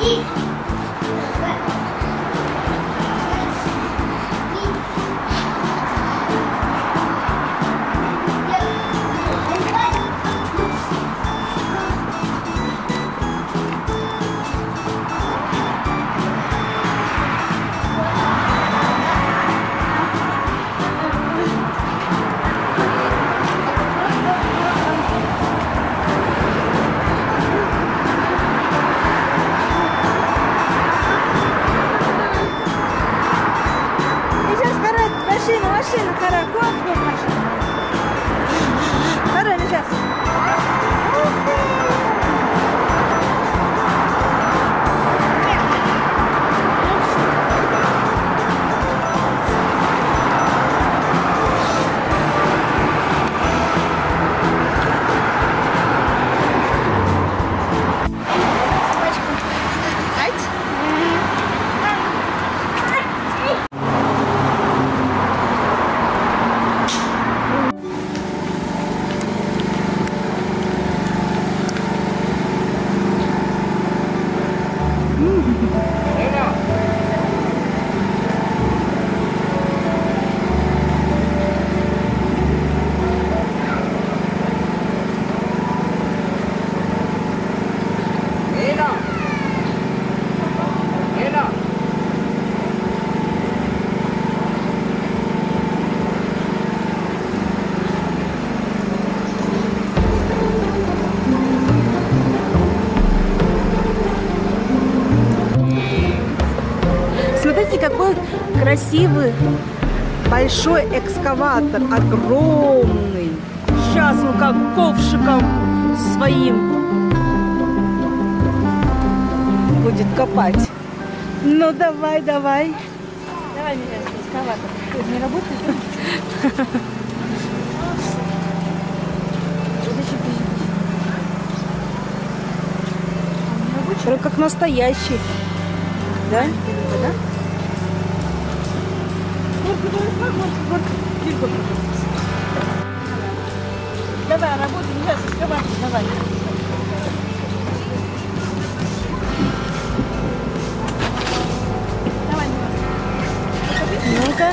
И красивый большой экскаватор, огромный. Сейчас он как ковшиком своим будет копать. Ну давай, давай. Давай меня экскаватор. Не подожди. Прям как настоящий. Да? Да? Давай, работай, с экскаватором, давай. Давай, Ну-ка.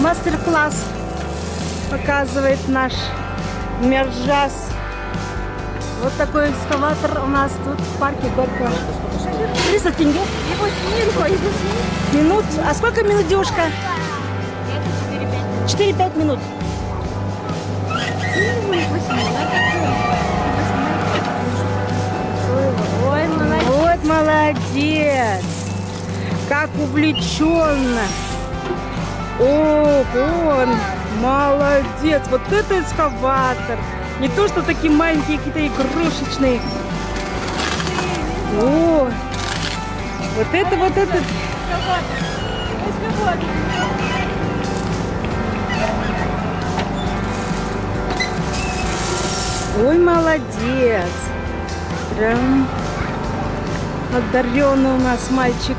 Мастер-класс показывает наш Мержас. Вот такой экскаватор у нас тут в парке Горького. 300 тенге. Минут. А сколько минут, девушка? 4-5 минут. Ой, молодец. Вот молодец. Как увлеченно. О, он молодец. Вот это экскаватор. Не то, что такие маленькие какие-то игрушечные. О, вот это, вот это. Ой, молодец. Прям одаренный у нас мальчик.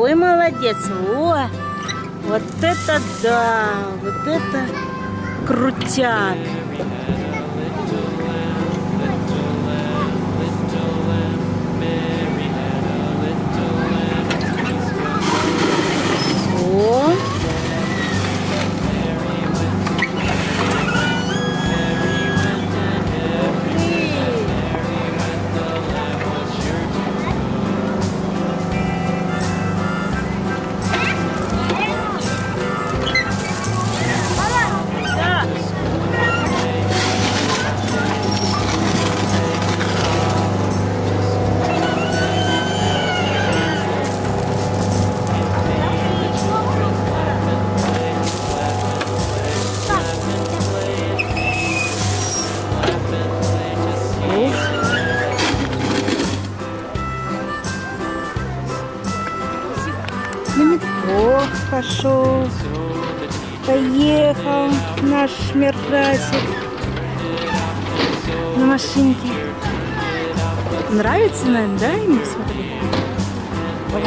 Ой, молодец. О, вот это да, вот это крутяк. Пошел. Поехал наш мерзавец на машинке. Нравится, наверное, да, ему смотреть? Ой.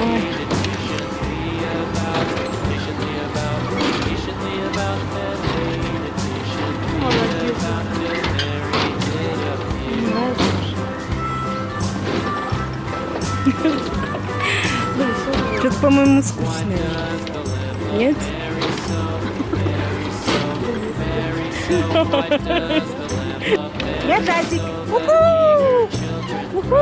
Что-то, по-моему, скучно. Нет? Я Тазик. Уху! Уху!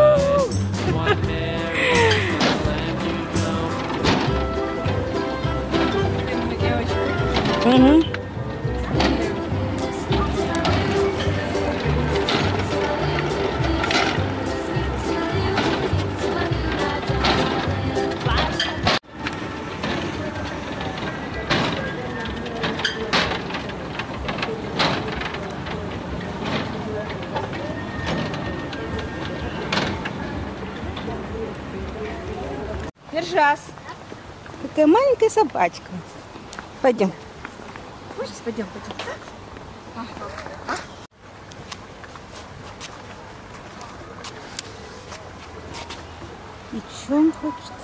Угу. Держас. Такая маленькая собачка. Пойдем. Хочешь, пойдем, пойдем. И что он хочет?